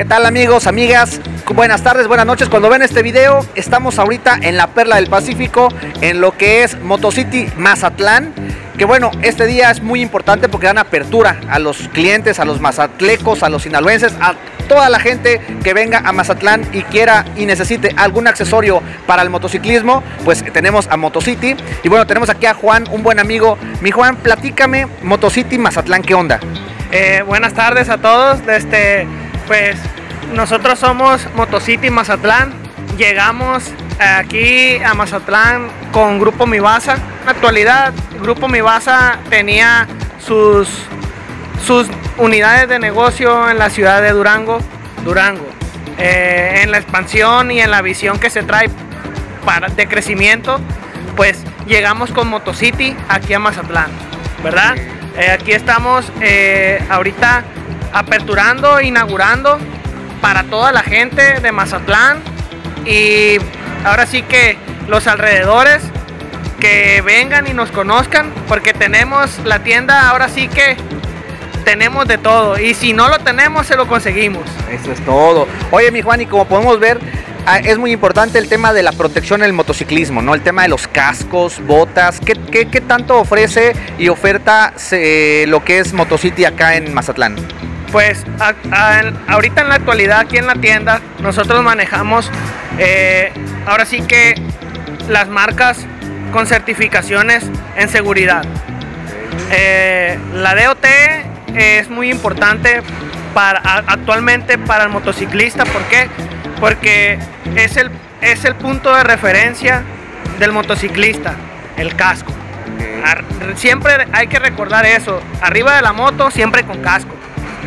¿Qué tal amigos, amigas? Buenas tardes, buenas noches. Cuando ven este video, estamos ahorita en la Perla del Pacífico, en lo que es Motocity Mazatlán. Que bueno, este día es muy importante porque dan apertura a los clientes, a los mazatlecos, a los sinaloenses, a toda la gente que venga a Mazatlán y quiera y necesite algún accesorio para el motociclismo, pues tenemos a Motocity. Y bueno, tenemos aquí a Juan, un buen amigo. Mi Juan, platícame, Motocity Mazatlán, ¿qué onda? Eh, buenas tardes a todos. Este, pues nosotros somos Motocity Mazatlán. Llegamos aquí a Mazatlán con Grupo Mibasa. En la actualidad, Grupo Mibasa tenía sus, sus unidades de negocio en la ciudad de Durango, Durango. Eh, en la expansión y en la visión que se trae para, de crecimiento, pues llegamos con Motocity aquí a Mazatlán, ¿verdad? Eh, aquí estamos eh, ahorita aperturando, inaugurando para toda la gente de Mazatlán y ahora sí que los alrededores que vengan y nos conozcan porque tenemos la tienda ahora sí que tenemos de todo y si no lo tenemos se lo conseguimos. Eso es todo. Oye mi Juan y como podemos ver ah, es muy importante el tema de la protección en el motociclismo, ¿no? El tema de los cascos, botas, ¿qué, qué, tanto ofrece y oferta lo que es Motocity acá en Mazatlán? Pues ahorita en la actualidad aquí en la tienda nosotros manejamos eh, ahora sí que las marcas con certificaciones en seguridad. Eh, la DOT es muy importante para, actualmente para el motociclista. ¿Por qué? Porque es el, es el punto de referencia del motociclista, el casco. Siempre hay que recordar eso. Arriba de la moto, siempre con casco.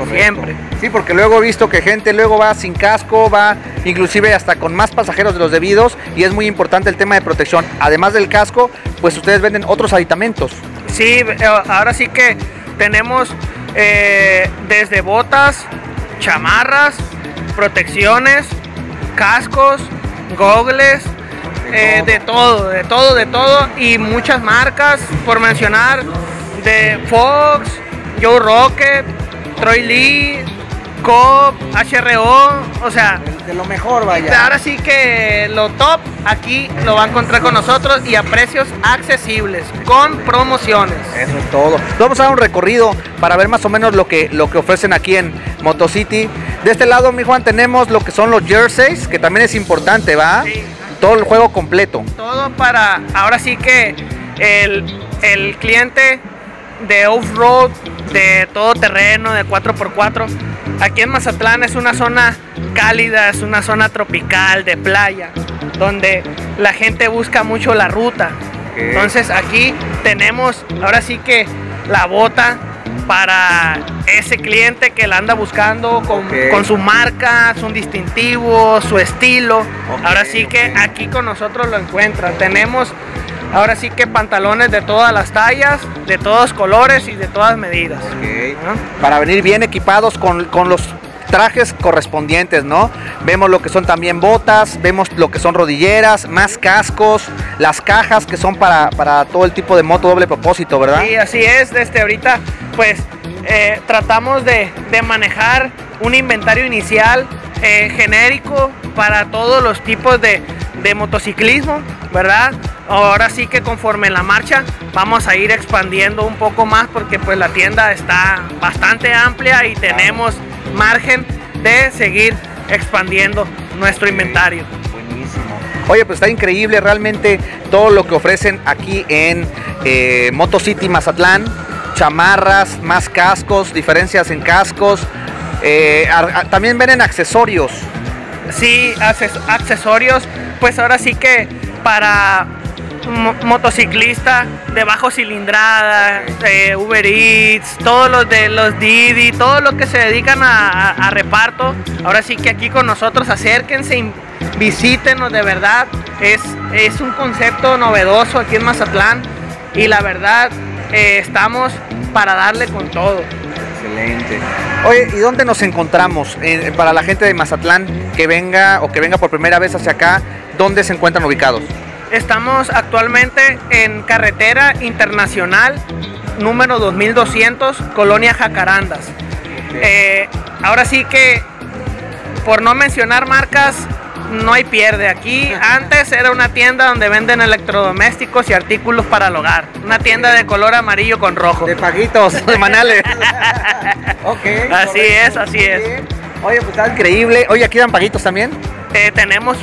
Siempre. Sí, porque luego he visto que gente luego va sin casco, va inclusive hasta con más pasajeros de los debidos y es muy importante el tema de protección. Además del casco, pues ustedes venden otros aditamentos. Sí, eh, ahora sí que tenemos eh, desde botas, chamarras, protecciones, cascos, gogles, eh, de todo, de todo, de todo y muchas marcas por mencionar de Fox, Joe Rocket, Troy Lee, Coop, HRO, o sea, de lo mejor vaya. Ahora sí que lo top aquí lo va a encontrar con nosotros y a precios accesibles, con promociones. Eso es todo. Vamos a dar un recorrido para ver más o menos lo que, lo que ofrecen aquí en Motocity. De este lado, mi Juan, tenemos lo que son los jerseys, que también es importante, ¿va? Sí. Todo el juego completo. Todo para, ahora sí que el, el cliente de off-road, de todo terreno, de 4x4. Aquí en Mazatlán es una zona cálida, es una zona tropical, de playa, donde la gente busca mucho la ruta. Entonces aquí tenemos ahora sí que la bota para ese cliente que la anda buscando con, su marca, su distintivo, su estilo. ahora sí que aquí con nosotros lo encuentra. Tenemos Ahora sí que pantalones de todas las tallas, de todos colores y de todas medidas. Para venir bien equipados con, los trajes correspondientes, ¿no? Vemos lo que son también botas, vemos lo que son rodilleras, más cascos, las cajas que son para, todo el tipo de moto doble propósito, ¿verdad? Sí, así es. Desde ahorita, pues eh, tratamos de, manejar un inventario inicial eh, genérico para todos los tipos de, de motociclismo, ¿verdad? Ahora sí que conforme la marcha vamos a ir expandiendo un poco más porque pues la tienda está bastante amplia y tenemos margen de seguir expandiendo nuestro inventario. Buenísimo. Oye, pues está increíble realmente todo lo que ofrecen aquí en eh, Motocity Mazatlán. Chamarras, más cascos, diferencias en cascos. Eh, también ven en accesorios. Sí, accesorios pues ahora sí que para motociclista de bajo cilindrada, Uber Eats, todos los de los Didi, todos los que se dedican a, reparto, ahora sí que aquí con nosotros acérquense, visítenos de verdad, es, es un concepto novedoso aquí en Mazatlán y la verdad eh, estamos para darle con todo. Excelente. Oye, ¿y dónde nos encontramos? Eh, para la gente de Mazatlán que venga o que venga por primera vez hacia acá, ¿dónde se encuentran ubicados? Estamos actualmente en carretera internacional número 2200, Colonia Jacarandas. Eh, ahora sí que por no mencionar marcas, no hay pierde. Aquí antes era una tienda donde venden electrodomésticos y artículos para el hogar. Una tienda de color amarillo con rojo. De paguitos semanales. ok. Así es, así es. Oye, pues está increíble. Oye, ¿aquí dan paguitos también? Eh, tenemos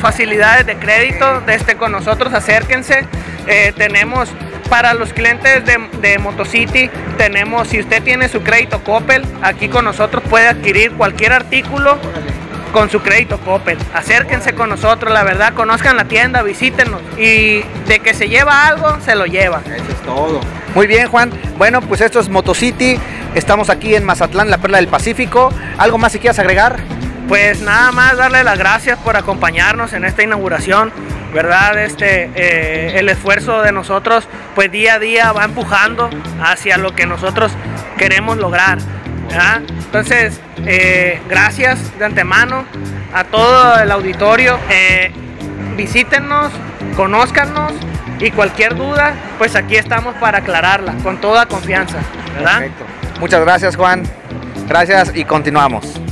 facilidades de crédito este, con nosotros, acérquense. Eh, tenemos para los clientes de, de, Motocity, tenemos, si usted tiene su crédito Coppel, aquí con nosotros puede adquirir cualquier artículo con su crédito Coppel. Acérquense con nosotros, la verdad, conozcan la tienda, visítenos y de que se lleva algo, se lo lleva. Eso es todo. Muy bien, Juan. Bueno, pues esto es Motocity. Estamos aquí en Mazatlán, la perla del Pacífico. ¿Algo más si quieras agregar? Pues nada más darle las gracias por acompañarnos en esta inauguración, ¿verdad? Este, eh, el esfuerzo de nosotros, pues día a día va empujando hacia lo que nosotros queremos lograr. Entonces, eh, gracias de antemano a todo el auditorio. Eh, visítenos, conózcanos y cualquier duda, pues aquí estamos para aclararla con toda confianza. ¿verdad? Muchas gracias, Juan. Gracias y continuamos.